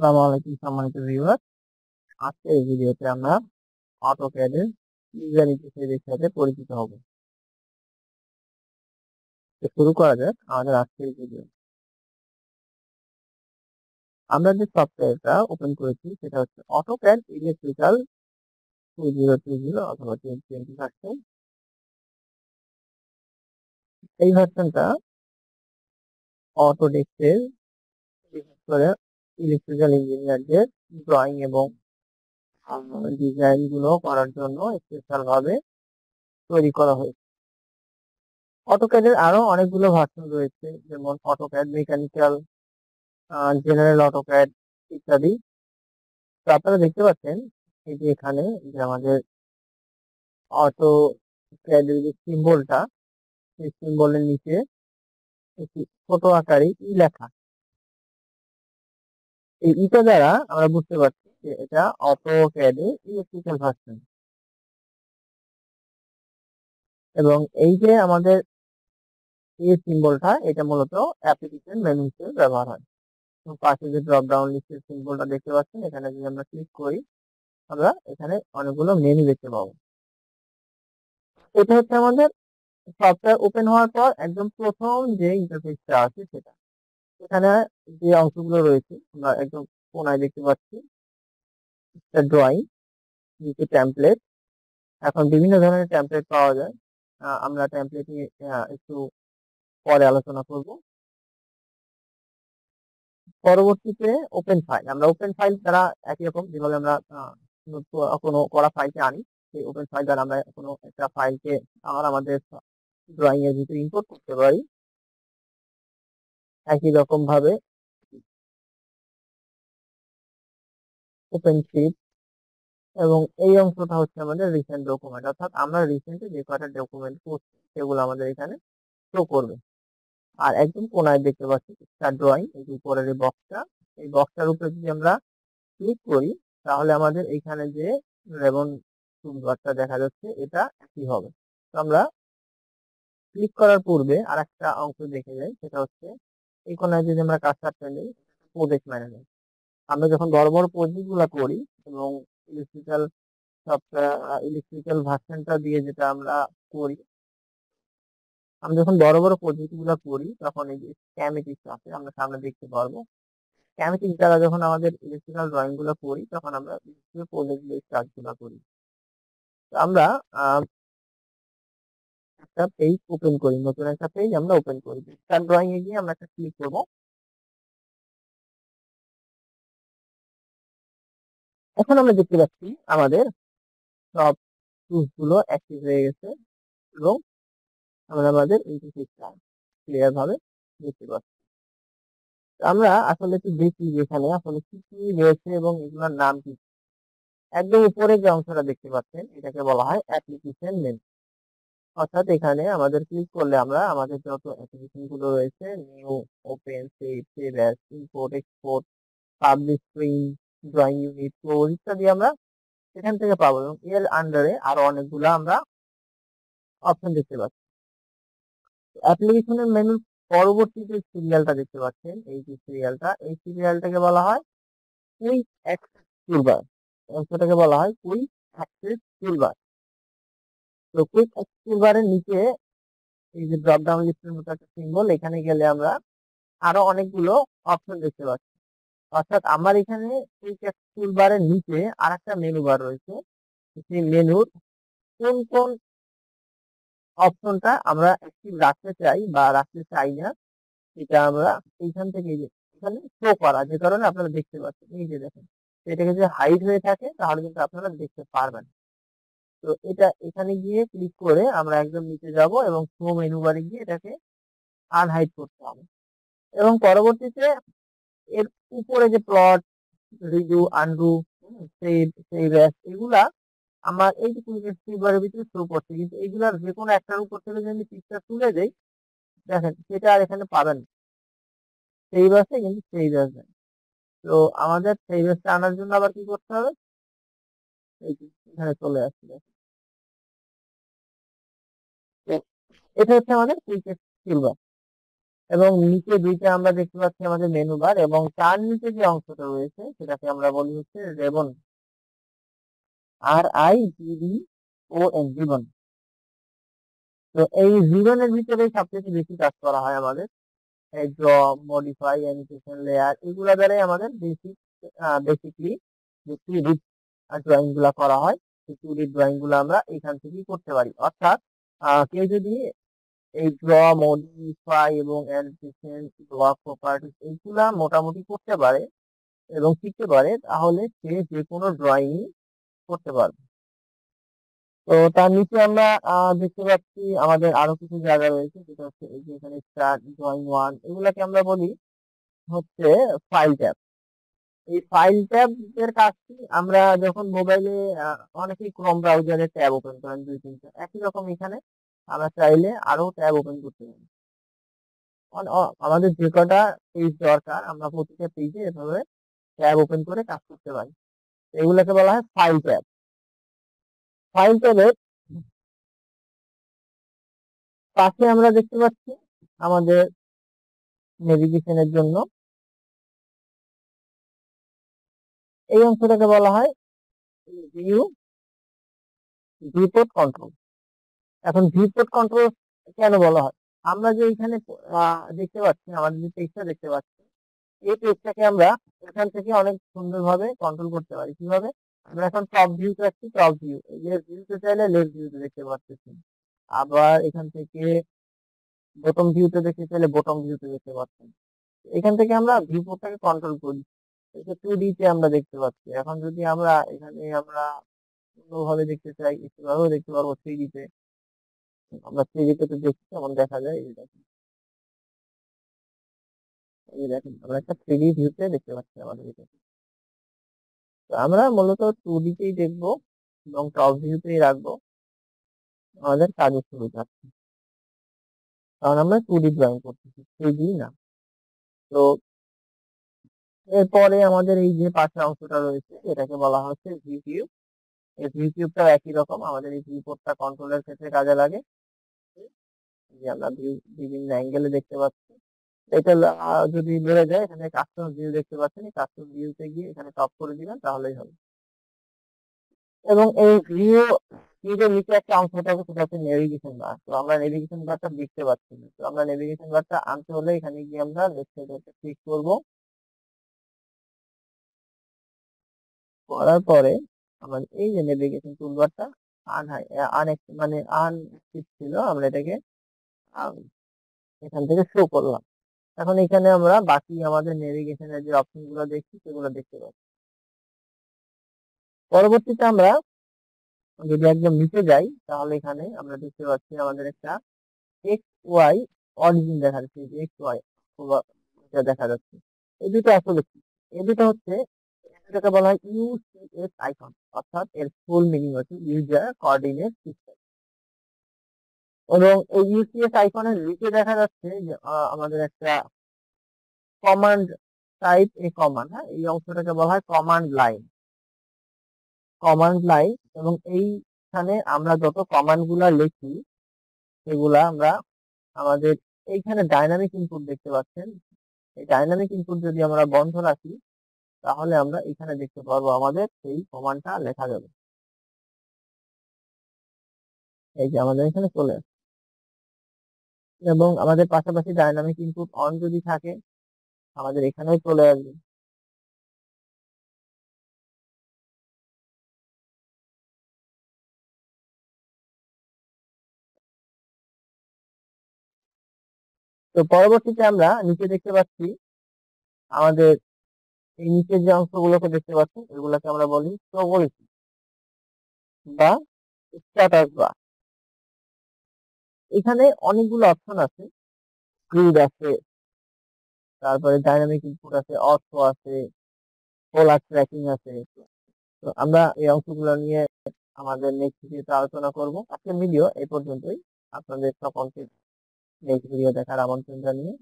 আসসালামু আলাইকুম সম্মানিত ভিউয়ার। আজকের এই ভিডিওতে আমরা অটোক্যাড এর ইউজার ইন্টারফেসের সাথে পরিচিত হব। শুরু করা যাক আমাদের আজকের ভিডিও। আমরা যে সফটওয়্যারটা ওপেন করেছি সেটা হচ্ছে AutoCAD electrical two zero two zero অথবা টোয়েন্টি ভার্সন এই ভার্সনটা অটোডেস্কের বিশেষ ইলেকট্রিক্যাল ইঞ্জিনিয়ারদের ড্রয়িং এবং ডিজাইনগুলো করার জন্য স্পেশাল ভাবে তৈরি করা হয়েছে। অটোক্যাডের আরও অনেকগুলো ভার্সন রয়েছে, যেমন অটোক্যাড মেকানিক্যাল জেনারেল অটোক্যাড ইত্যাদি। তো আপনারা দেখতে পাচ্ছেন, এই যে এখানে যে আমাদের অটো ক্যাডের যে সিম্বলটা সেই সিম্বলের নিচে একটি ছোট আকারে ই লেখা। এই ইটা দ্বারা আমরা বুঝতে পারছি যে এটা অটো ক্যাডে ইলেকট্রিক্যাল ভার্সন। এবং এই যে আমাদের এই সিম্বলটা, এটা মূলত অ্যাপ্লিকেশন মেনু হিসেবে ব্যবহার হয়। পাশে যে ড্রপ ডাউন লিস্টের সিম্বলটা দেখতে পাচ্ছেন, এখানে যদি আমরা ক্লিক করি, আমরা এখানে অনেকগুলো মেনু দেখতে পাবো। এটা হচ্ছে আমাদের সফটওয়্যার ওপেন হওয়ার পর একদম প্রথম যে ইন্টারফেসটা আছে সেটা। এখানে যে অংশগুলো রয়েছে, আমরা একদম কোনায় দেখতে পাচ্ছি। একটা ড্রয়িং নিচে টেমপ্লেট এখন বিভিন্ন ধরনের টেমপ্লেট পাওয়া যায়। আমরা টেমপ্লেট নিয়ে একটু পরে আলোচনা করব। পরবর্তীতে ওপেন ফাইল আমরা ওপেন ফাইল দ্বারা একই রকম যেভাবে আমরা কোনো করা ফাইলকে আনি, সেই ওপেন ফাইল দ্বারা আমরা কোনো একটা ফাইলকে আবার আমাদের ড্রয়িং এর ভিতরে ইম্পোর্ট করতে পারি। একই রকম ভাবে ওপেন শিট এবং এই অংশটা হচ্ছে আমাদের রিসেন্ট ডকুমেন্ট অর্থাৎ আমরা রিসেন্টলি যে কয়টা ডকুমেন্ট করছি, সেগুলো আমাদের এখানে শো করবে। আর একদম কোনায় দেখতে পাচ্ছি স্টার ড্রয়িং এই উপরের এই বক্সটা এই বক্সটার উপরে যদি আমরা ক্লিক করি, তাহলে আমাদের এখানে যে রেবন টুলবারটা দেখা যাচ্ছে, এটা কি হবে। তো আমরা ক্লিক করার পূর্বে আর একটা অংশ দেখে যাই সেটা হচ্ছে এই কোনায় যদি আমরা কাজটা নেই প্রজেক্ট ম্যানেজার আমরা যখন বড় বড় প্রজেক্টগুলা করি এবং ইলেকট্রিক্যাল সফটওয়্যার ইলেকট্রিক্যাল ভার্সনটা দিয়ে যেটা আমরা করি, আমরা যখন বড় বড় প্রজেক্টগুলা করি, তখন এই যে স্ক্যামেটিক্স আছে, আমরা সামনে দেখতে পারব। স্ক্যামেটিক্স দ্বারা যখন আমাদের ইলেকট্রিক্যাল ড্রয়িংগুলো করি, তখন আমরা প্রজেক্ট বেস কাজগুলো করি। আমরা একটা পেজ ওপেন করি, নতুন একটা পেজ আমরা ওপেন করি স্টার ড্রয়িং এ গিয়ে আমরা একটা ক্লিক করব। এখন আমরা দেখতে পাচ্ছি আমাদের সব টুলসগুলো অ্যাক্টিভ হয়ে গেছে এবং আমরা আমাদের ইন্টারফেসটা ক্লিয়ার ভাবে দেখতে পাচ্ছি। আমরা আসলে একটু দেখি যে এখানে আসলে কি কি রয়েছে এবং এগুলোর নাম কি। একদম উপরে যে অংশটা দেখতে পাচ্ছেন, এটাকে বলা হয় অ্যাপ্লিকেশন মেনু অর্থাৎ এখানে আমাদের ক্লিক করলে আমরা আমাদের যত অ্যাপ্লিকেশনগুলো রয়েছে new open import export publish print drawing unit close ইত্যাদি আমরা এখান থেকে পাবো এবং এর আন্ডারে আরও অনেকগুলো আমরা অপশন দেখতে পাচ্ছি। অ্যাপ্লিকেশনের মেনুর পরবর্তী যে সিরিয়ালটা দেখতে পাচ্ছেন, এই যে সিরিয়ালটা এই সিরিয়ালটাকে বলা হয় কুইক অ্যাক্সেস টুলবার অংশটাকে বলা হয় quick access toolbar quick access টুলবারের নিচে এই যে ড্রপ ডাউন লিস্টের মতো একটা সিম্বল এখানে গেলে আমরা আরও অনেকগুলো অপশন দেখতে পাচ্ছি। অর্থাৎ আমার এখানে কুইক অ্যাক্সেস টুলবারের নিচে আর একটা মেনু বার রয়েছে। সেই মেনুর কোন কোন অপশনটা আমরা অ্যাক্টিভ রাখতে চাই বা রাখতে চাই না এটা আমরা এইখান থেকে এখানে শো করা, যে কারণে আপনারা দেখতে পাচ্ছেন। এই যে দেখেন তো এটাকে যদি হাইড হয়ে থাকে, তাহলে কিন্তু আপনারা দেখতে পারবেন তো এটা, এখানে গিয়ে ক্লিক করে আমরা একদম নিচে যাব এবং শো মেনু বারে গিয়ে এটাকে আনহাইড করতে হবে। এবং পরবর্তীতে এর উপরে যে plot redo undo save save এগুলা আমার এই যে কুইক বারের ভিতরে শো করছে, কিন্তু এগুলার যে কোনো একটার উপর থেকে যদি পিকচার তুলে দেই, দেখেন সেটা আর এখানে পাবেন। সেই বাসে কিন্তু সেই বাস তো আমাদের সেই বাসটা আনার জন্য আবার কি করতে হবে? এখানে চলে আসছে এটা হচ্ছে আমাদের কুইক সিলভার এবং নিচে দুইটা আমরা দেখতে পাচ্ছি আমাদের মেনু বার এবং তার নিচে যে অংশটা রয়েছে সেটাকে আমরা বলি হচ্ছে ribbon R I D O N জীবন তো এই রিবনের ভিতরে সবচেয়ে বেশি কাজ করা হয় আমাদের। ড্র মডিফাই অ্যানিমেশন লেয়ার এগুলা দ্বারাই আমাদের বেসিক বেসিকলি যে টু ডি ড্রয়িংগুলা করা হয়। সেই টু ডি ড্রয়িংগুলো আমরা এখান থেকেই করতে পারি। অর্থাৎ কেউ যদি এই ড্র মডিফাই এবং প্রপার্টিস এইগুলা মোটামুটি করতে পারে এবং শিখতে পারে, তাহলে সে যে কোনো ড্রয়িং করতে পারবে। তো তার নিচে আমরা দেখতে পাচ্ছি আমাদের আরও কিছু জায়গা রয়েছে, যেটা হচ্ছে এই যে এখানে স্টার্ট ড্রয়িং ওয়ান এগুলাকে আমরা বলি হচ্ছে ফাইল ট্যাব এই ফাইল ট্যাব এর কাজটি আমরা যখন মোবাইলে অনেকেই ক্রোম ব্রাউজারে ট্যাব ওপেন করেন দুই তিনটা একই রকম এখানে আমরা চাইলে আরও ট্যাব ওপেন করতে পারি। আমাদের যে কটা পেজ দরকার, আমরা প্রতিটা পেজে এভাবে ট্যাব ওপেন করে কাজ করতে পারি। এগুলোকে বলা হয় ফাইল ট্যাব ফাইল ট্যাবের পাশে আমরা দেখতে পাচ্ছি আমাদের নেভিগেশনের জন্য এই অংশটাকে বলা হয় ভিউ ভিপোর্ট কন্ট্রোল এখন ভিপোর্ট কন্ট্রোল কেন বলা হয়? আমরা যে এখানে দেখতে পাচ্ছি, আমাদের যে পেজটা দেখতে পাচ্ছি, এই পেজটাকে আমরা এখান থেকে অনেক সুন্দরভাবে কন্ট্রোল করতে পারি। কীভাবে? আমরা এখন টপ ভিউতে আছি টপ ভিউ লেফট ভিউতে চাইলে লেফট ভিউতে দেখতে পাচ্ছি আবার এখান থেকে বটম ভিউতে দেখতে চাইলে বটম ভিউতে দেখতে পাচ্ছেন এখান থেকে আমরা ভিউপোর্টটাকে কন্ট্রোল করি। এটা টু তে আমরা দেখতে পাচ্ছি। এখন যদি আমরা এখানে আমরা অন্যভাবে দেখতে চাই সেভাবেও দেখতে পারব থ্রি তে। আমরা থ্রি তে তো দেখছি কেমন দেখা যায় এই দেখেন। আমরা একটা থ্রি ডি ভিউতে দেখতে পাচ্ছি আমাদের তো আমরা মূলত টু ডি তেই দেখব এবং টপ ভিউতেই রাখব। আমাদের কাজের সুবিধা কারণ আমরা টু ডি ড্রয়িং করতেছি থ্রি ডি না। তো এরপরে আমাদের এই যে পাশের অংশটা রয়েছে, এটাকে বলা হচ্ছে কিউব এই ভিউ কিউবটাও একই রকম, আমাদের এই ভিউপোর্টটা কন্ট্রোলের ক্ষেত্রে কাজে লাগে। যে আমরা ভিউ বিভিন্ন অ্যাঙ্গেলে দেখতে পাচ্ছি। এটা যদি বেড়ে যায়, এখানে কাস্টম ভিউ দেখতে পাচ্ছেন, এই কাস্টম ভিউতে গিয়ে এখানে টপ করে দিবেন তাহলেই হবে। এবং এই ভিউ ভিউর নিচে একটা অংশ থাকে, সেটা হচ্ছে নেভিগেশন বার তো আমরা নেভিগেশন বারটা দেখতে পাচ্ছি না। তো আমরা নেভিগেশন বারটা আনতে হলে এখানে গিয়ে আমরা ক্লিক করব। করার পরে আমাদের এই যে নেভিগেশন টুলবারটা আন আন মানে আন ছিল, আমরা এটাকে এখান থেকে শো করলাম। এখন এখানে আমরা বাকি আমাদের নেভিগেশনের যে অপশনগুলো দেখছি, সেগুলো দেখতে পাচ্ছি পরবর্তীতে আমরা যদি একদম নিচে যাই, তাহলে এখানে আমরা দেখতে পাচ্ছি আমাদের একটা এক্স ওয়াই অরিজিন দেখা যাচ্ছে এক্স ওয়াই দেখা যাচ্ছে। এই দুটো আসলে কি? এই দুটো হচ্ছে এটাকে বলা হয় ইউসিএস আইকন অর্থাৎ এর ফুল মিনিং হচ্ছে ইউজার কোঅর্ডিনেট সিস্টেম এবং এই ইউসিএস আইকনের নিচে দেখা যাচ্ছে যে আমাদের একটা কমান্ড টাইপ এ কমান্ড হ্যাঁ এই অংশটাকে বলা হয় কমান্ড লাইন কমান্ড লাইন এবং এইখানে আমরা যত কমান্ডগুলা লিখি, সেগুলা আমরা আমাদের এইখানে ডাইনামিক ইনপুট দেখতে পাচ্ছেন। এই ডাইনামিক ইনপুট যদি আমরা বন্ধ রাখি তাহলে আমরা এখানে দেখতে পারব আমাদের সেই কমান্ডটা লেখা যাবে এই যে আমাদের এখানে চলে আসছে এবং আমাদের পাশাপাশি ডাইনামিক ইনপুট অন যদি থাকে, আমাদের এখানেও চলে আসবে। তো পরবর্তীতে আমরা নিচে দেখতে পাচ্ছি আমাদের এই নিচের যে অংশগুলোকে দেখতে পাচ্ছি এগুলোকে আমরা বলি প্রবলিটি বা স্ট্যাটাস বা এখানে অনেকগুলো অপশন আছে গ্রিড আছে, তারপরে ডাইনামিক ইনপুট আছে, অর্থ আছে পোলার ট্র্যাকিং আছে। তো আমরা এই অংশগুলো নিয়ে আমাদের নেক্সট ভিডিওতে আলোচনা করব। আজকের ভিডিও এই পর্যন্তই। আপনাদের সকলকে নেক্সট ভিডিও দেখার আমন্ত্রণ জানিয়ে